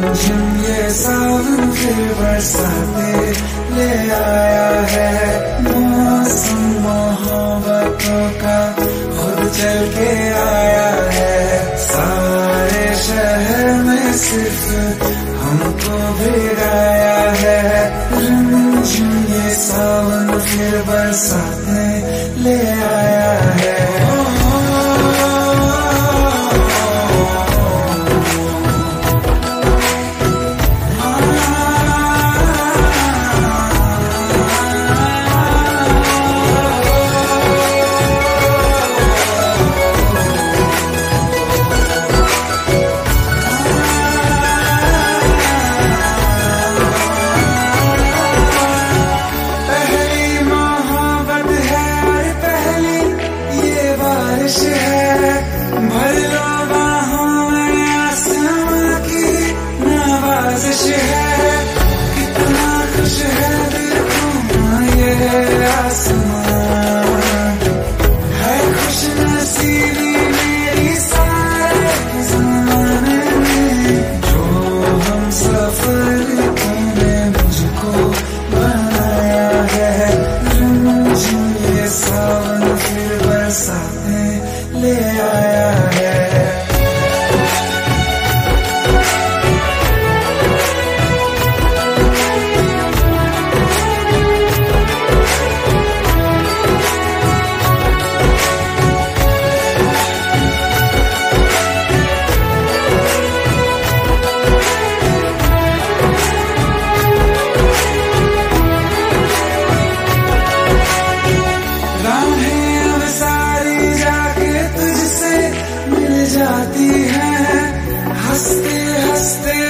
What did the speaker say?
ये सावन फिर बरसाते ले आया है, मौसम मोहब्बतों का खुद चल के आया है। सारे शहर में सिर्फ़ हमको भिगाया है। ये सावन फिर बरसाते ले आया खुश है आसमान जाती है। हँसते हँसते